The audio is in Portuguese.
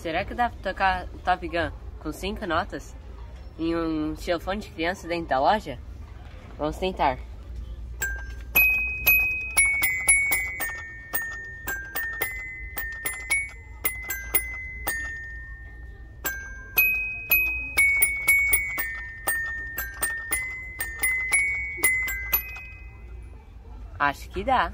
Será que dá pra tocar Top Gun com cinco notas em um xilofone de criança dentro da loja? Vamos tentar. Acho que dá.